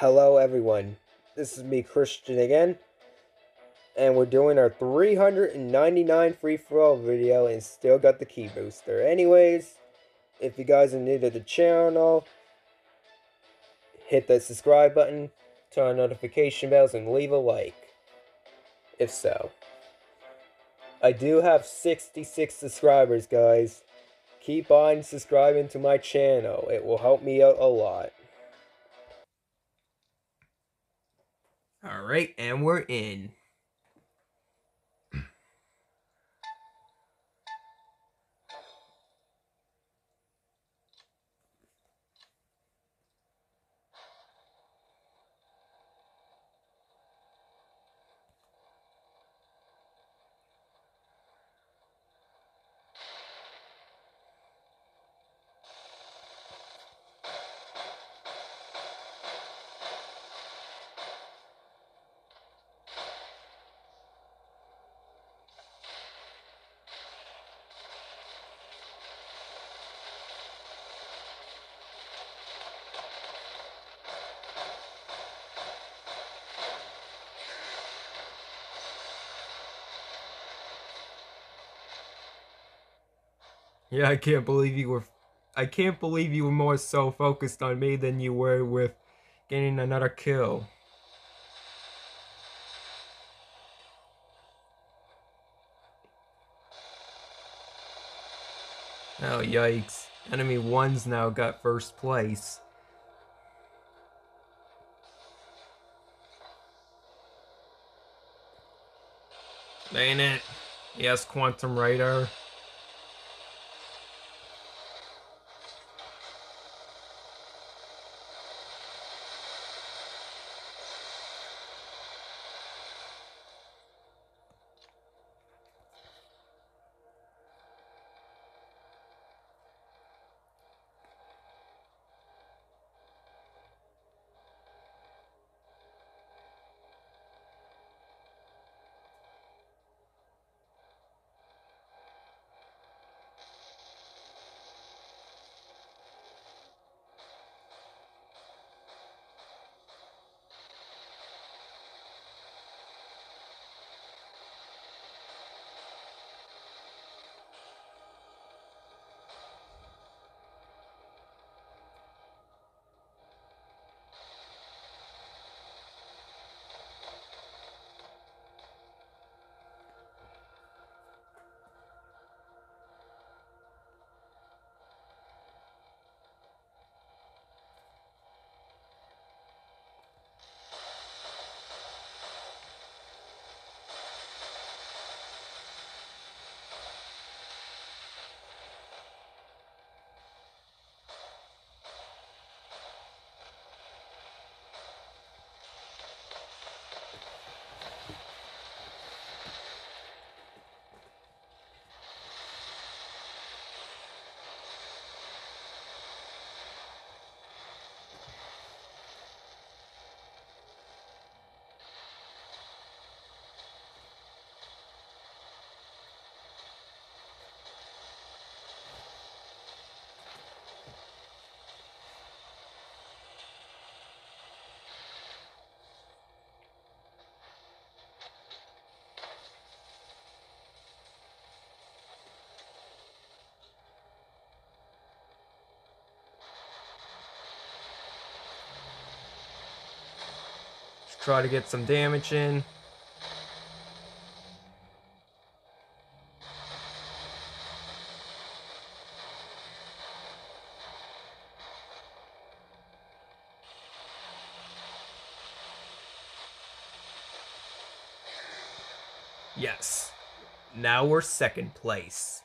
Hello everyone, this is me Christian again, and we're doing our 399 free for all video and still got the key booster. Anyways, if you guys are new to the channel, hit that subscribe button, turn on notification bells, and leave a like, if so. I do have 66 subscribers guys, keep on subscribing to my channel, it will help me out a lot. Alright, and we're in. Yeah, I can't believe you were. I can't believe you were more so focused on me than you were with getting another kill. Oh, yikes. Enemy 1's now got first place. Ain't it? Yes, Quantum Radar. Try to get some damage in. Yes. Now we're second place.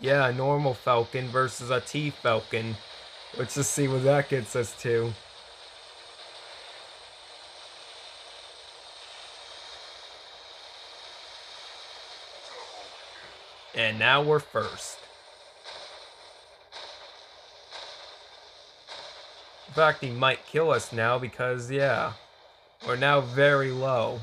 Yeah, normal Falcon versus a T-Falcon. Let's just see what that gets us to. And now we're first. In fact, he might kill us now because, yeah, we're now very low.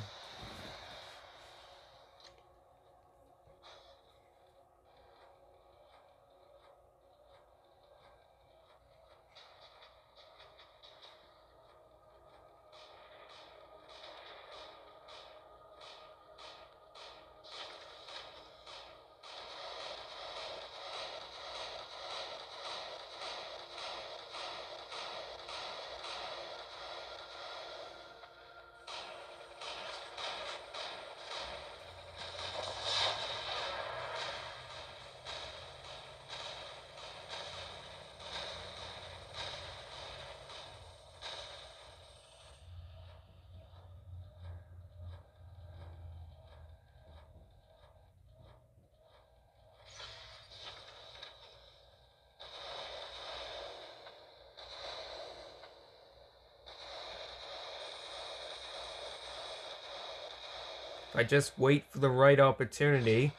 I just wait for the right opportunity.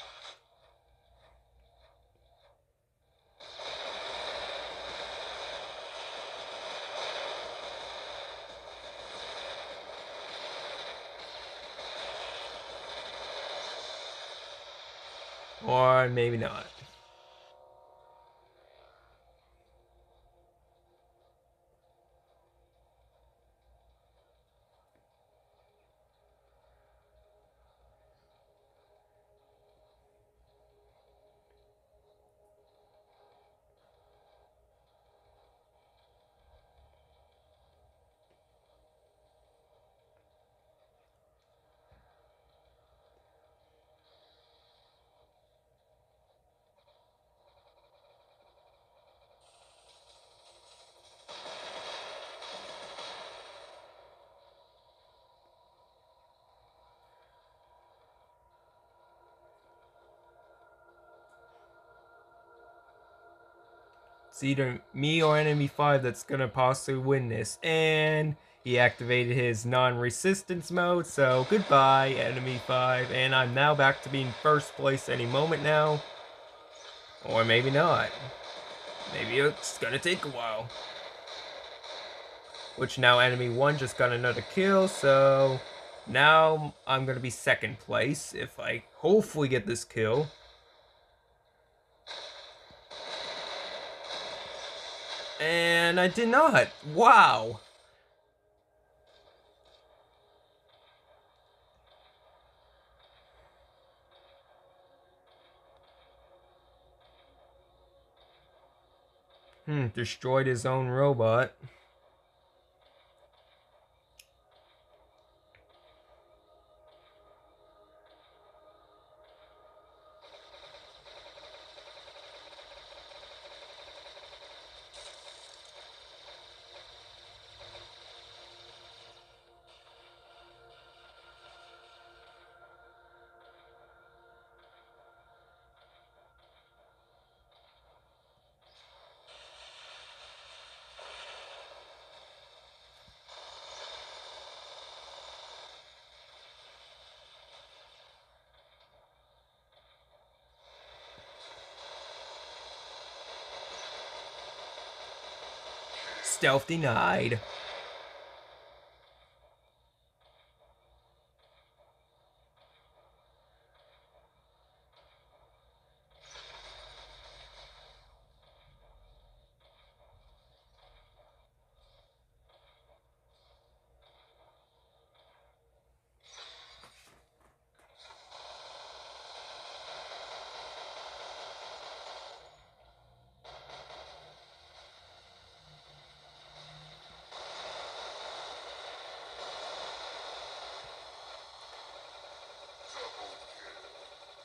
Or maybe not. It's either me or enemy 5 that's gonna possibly win this. And he activated his non-resistance mode, so goodbye, enemy 5. And I'm now back to being first place any moment now. Or maybe not. Maybe it's gonna take a while. Which now enemy 1 just got another kill, so... Now I'm gonna be second place if I hopefully get this kill. And I did not. Wow. Hmm, destroyed his own robot. Stealth denied.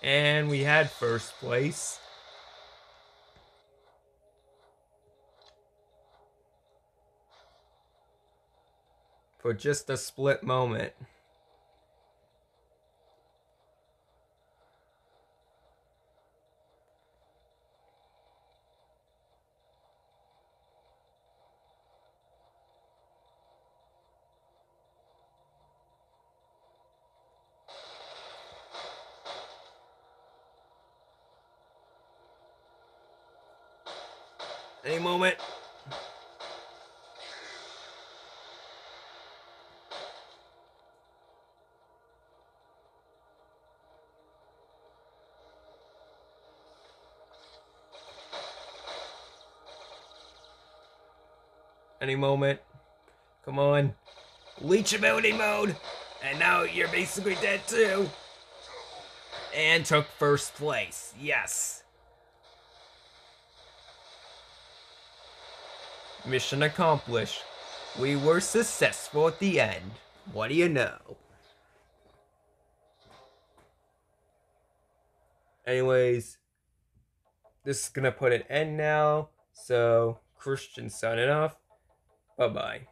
And we had first place. For just a split moment. Any moment. Any moment. Come on. Leech ability mode. And now you're basically dead too. And took first place. Yes. Mission accomplished. We were successful at the end. What do you know? Anyways, this is gonna put an end now. So, Christian signing off. Bye bye.